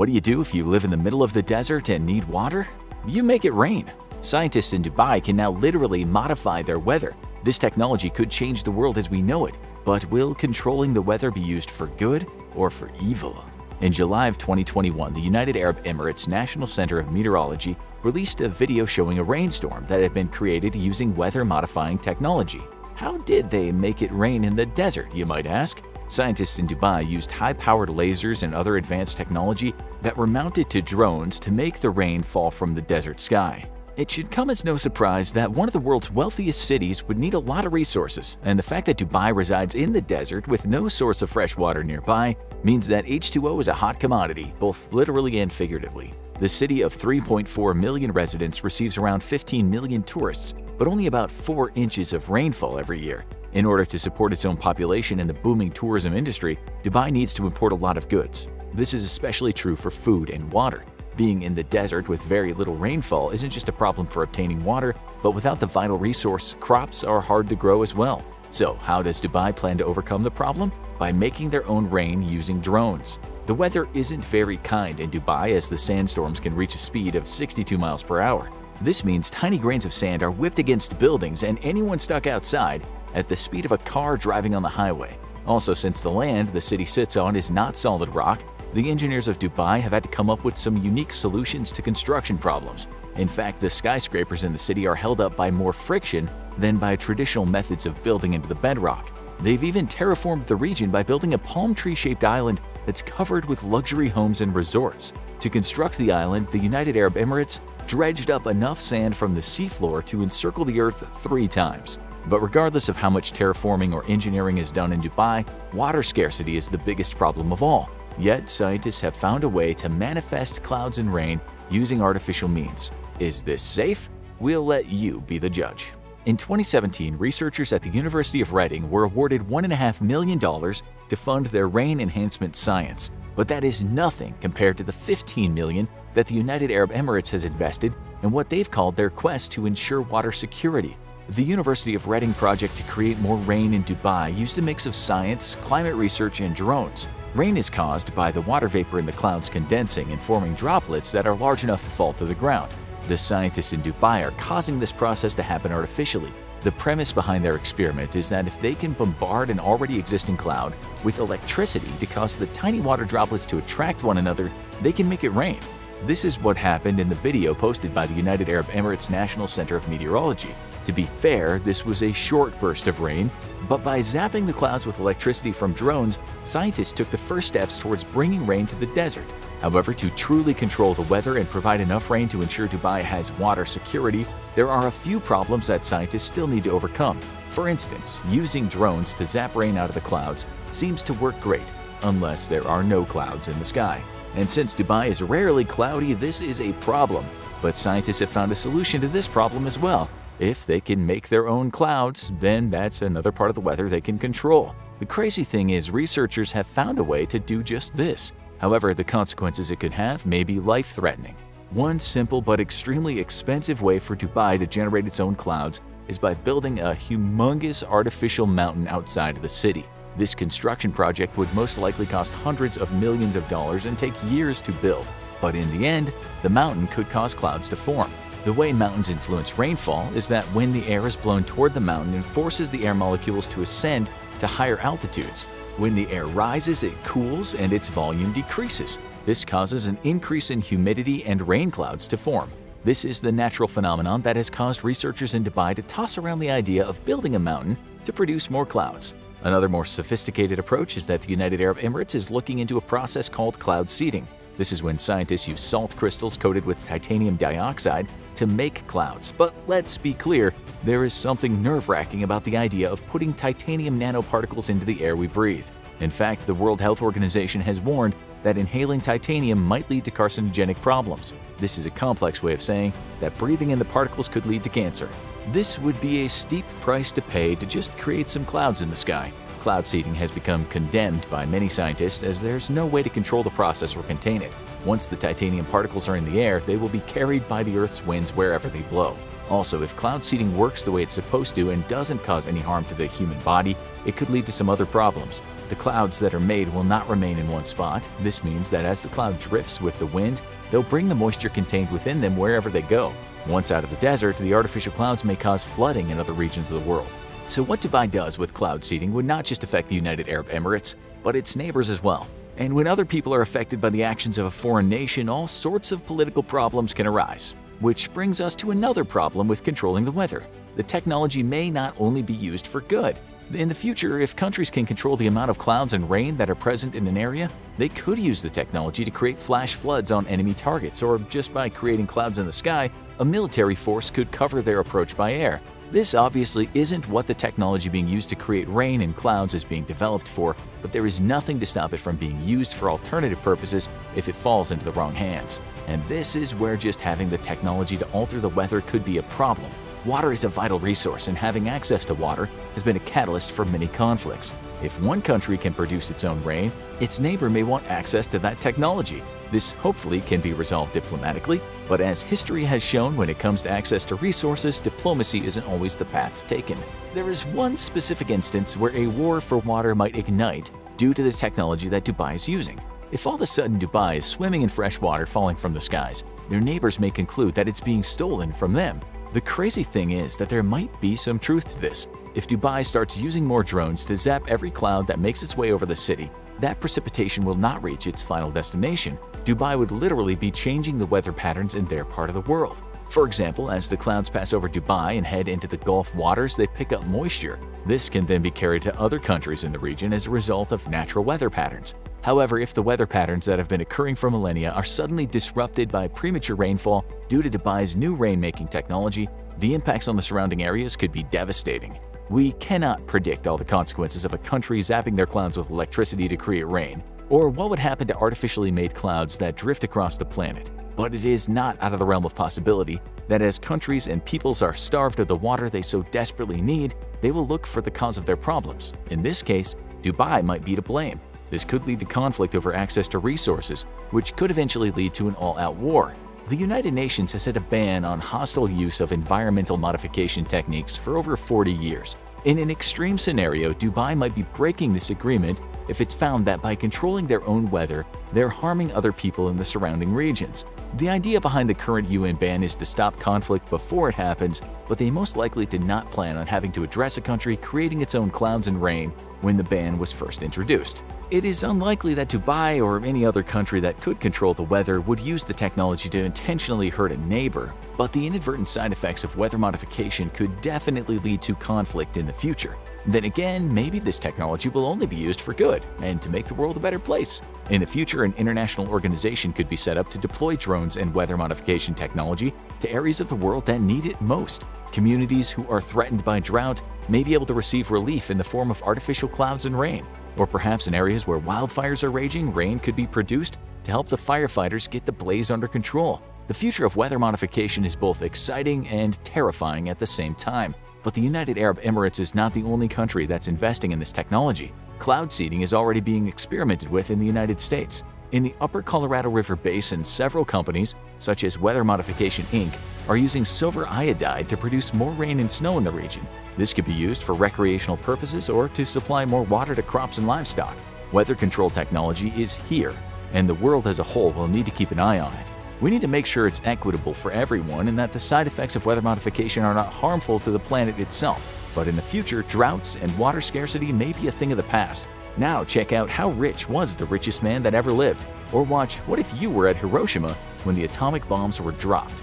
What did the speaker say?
What do you do if you live in the middle of the desert and need water? You make it rain. Scientists in Dubai can now literally modify their weather. This technology could change the world as we know it, but will controlling the weather be used for good or for evil? In July of 2021, the United Arab Emirates National Center of Meteorology released a video showing a rainstorm that had been created using weather-modifying technology. How did they make it rain in the desert, you might ask? Scientists in Dubai used high-powered lasers and other advanced technology that were mounted to drones to make the rain fall from the desert sky. It should come as no surprise that one of the world's wealthiest cities would need a lot of resources, and the fact that Dubai resides in the desert with no source of fresh water nearby means that H2O is a hot commodity, both literally and figuratively. The city of 3.4 million residents receives around 15 million tourists, but only about 4 inches of rainfall every year. In order to support its own population and the booming tourism industry, Dubai needs to import a lot of goods. This is especially true for food and water. Being in the desert with very little rainfall isn't just a problem for obtaining water, but without the vital resource, crops are hard to grow as well. So how does Dubai plan to overcome the problem? By making their own rain using drones. The weather isn't very kind in Dubai as the sandstorms can reach a speed of 62 miles per hour. This means tiny grains of sand are whipped against buildings and anyone stuck outside at the speed of a car driving on the highway. Also, since the land the city sits on is not solid rock, the engineers of Dubai have had to come up with some unique solutions to construction problems. In fact, the skyscrapers in the city are held up by more friction than by traditional methods of building into the bedrock. They've even terraformed the region by building a palm tree-shaped island that's covered with luxury homes and resorts. To construct the island, the United Arab Emirates dredged up enough sand from the seafloor to encircle the Earth three times. But regardless of how much terraforming or engineering is done in Dubai, water scarcity is the biggest problem of all. Yet, scientists have found a way to manifest clouds and rain using artificial means. Is this safe? We'll let you be the judge. In 2017, researchers at the University of Reading were awarded $1.5 million to fund their rain enhancement science, but that is nothing compared to the 15 million that the United Arab Emirates has invested in what they've called their quest to ensure water security. The University of Reading project to create more rain in Dubai used a mix of science, climate research, and drones. Rain is caused by the water vapor in the clouds condensing and forming droplets that are large enough to fall to the ground. The scientists in Dubai are causing this process to happen artificially. The premise behind their experiment is that if they can bombard an already existing cloud with electricity to cause the tiny water droplets to attract one another, they can make it rain. This is what happened in the video posted by the United Arab Emirates National Center of Meteorology. To be fair, this was a short burst of rain, but by zapping the clouds with electricity from drones, scientists took the first steps towards bringing rain to the desert. However, to truly control the weather and provide enough rain to ensure Dubai has water security, there are a few problems that scientists still need to overcome. For instance, using drones to zap rain out of the clouds seems to work great, unless there are no clouds in the sky. And since Dubai is rarely cloudy, this is a problem. But scientists have found a solution to this problem as well. If they can make their own clouds, then that's another part of the weather they can control. The crazy thing is researchers have found a way to do just this. However, the consequences it could have may be life-threatening. One simple but extremely expensive way for Dubai to generate its own clouds is by building a humongous artificial mountain outside of the city. This construction project would most likely cost hundreds of millions of dollars and take years to build. But in the end, the mountain could cause clouds to form. The way mountains influence rainfall is that when the air is blown toward the mountain, it forces the air molecules to ascend to higher altitudes. When the air rises, it cools and its volume decreases. This causes an increase in humidity and rain clouds to form. This is the natural phenomenon that has caused researchers in Dubai to toss around the idea of building a mountain to produce more clouds. Another more sophisticated approach is that the United Arab Emirates is looking into a process called cloud seeding. This is when scientists use salt crystals coated with titanium dioxide to make clouds. But let's be clear, there is something nerve-wracking about the idea of putting titanium nanoparticles into the air we breathe. In fact, the World Health Organization has warned that inhaling titanium might lead to carcinogenic problems. This is a complex way of saying that breathing in the particles could lead to cancer. This would be a steep price to pay to just create some clouds in the sky. Cloud seeding has become condemned by many scientists as there's no way to control the process or contain it. Once the titanium particles are in the air, they will be carried by the Earth's winds wherever they blow. Also, if cloud seeding works the way it's supposed to and doesn't cause any harm to the human body, it could lead to some other problems. The clouds that are made will not remain in one spot. This means that as the cloud drifts with the wind, they'll bring the moisture contained within them wherever they go. Once out of the desert, the artificial clouds may cause flooding in other regions of the world. So what Dubai does with cloud seeding would not just affect the United Arab Emirates, but its neighbors as well. And when other people are affected by the actions of a foreign nation, all sorts of political problems can arise. Which brings us to another problem with controlling the weather. The technology may not only be used for good. In the future, if countries can control the amount of clouds and rain that are present in an area, they could use the technology to create flash floods on enemy targets, or just by creating clouds in the sky, a military force could cover their approach by air. This obviously isn't what the technology being used to create rain and clouds is being developed for, but there is nothing to stop it from being used for alternative purposes if it falls into the wrong hands. And this is where just having the technology to alter the weather could be a problem. Water is a vital resource, and having access to water has been a catalyst for many conflicts. If one country can produce its own rain, its neighbor may want access to that technology. This hopefully can be resolved diplomatically, but as history has shown when it comes to access to resources, diplomacy isn't always the path taken. There is one specific instance where a war for water might ignite due to the technology that Dubai is using. If all of a sudden Dubai is swimming in fresh water falling from the skies, their neighbors may conclude that it's being stolen from them. The crazy thing is that there might be some truth to this. If Dubai starts using more drones to zap every cloud that makes its way over the city, that precipitation will not reach its final destination. Dubai would literally be changing the weather patterns in their part of the world. For example, as the clouds pass over Dubai and head into the Gulf waters, they pick up moisture. This can then be carried to other countries in the region as a result of natural weather patterns. However, if the weather patterns that have been occurring for millennia are suddenly disrupted by premature rainfall due to Dubai's new rainmaking technology, the impacts on the surrounding areas could be devastating. We cannot predict all the consequences of a country zapping their clouds with electricity to create rain, or what would happen to artificially made clouds that drift across the planet. But it is not out of the realm of possibility that as countries and peoples are starved of the water they so desperately need, they will look for the cause of their problems. In this case, Dubai might be to blame. This could lead to conflict over access to resources, which could eventually lead to an all-out war. The United Nations has set a ban on hostile use of environmental modification techniques for over 40 years. In an extreme scenario, Dubai might be breaking this agreement if it's found that by controlling their own weather, they're harming other people in the surrounding regions. The idea behind the current UN ban is to stop conflict before it happens, but they most likely did not plan on having to address a country creating its own clouds and rain when the ban was first introduced. It is unlikely that Dubai or any other country that could control the weather would use the technology to intentionally hurt a neighbor, but the inadvertent side effects of weather modification could definitely lead to conflict in the future. Then again, maybe this technology will only be used for good and to make the world a better place. In the future, an international organization could be set up to deploy drones and weather modification technology to areas of the world that need it most. Communities who are threatened by drought may be able to receive relief in the form of artificial clouds and rain. Or perhaps in areas where wildfires are raging, rain could be produced to help the firefighters get the blaze under control. The future of weather modification is both exciting and terrifying at the same time. But the United Arab Emirates is not the only country that's investing in this technology. Cloud seeding is already being experimented with in the United States. In the upper Colorado River Basin, several companies, such as Weather Modification Inc., are using silver iodide to produce more rain and snow in the region. This could be used for recreational purposes or to supply more water to crops and livestock. Weather control technology is here, and the world as a whole will need to keep an eye on it. We need to make sure it's equitable for everyone and that the side effects of weather modification are not harmful to the planet itself. But in the future, droughts and water scarcity may be a thing of the past, now check out How Rich Was the Richest Man That Ever Lived, or watch What If You Were at Hiroshima when the atomic bombs were dropped.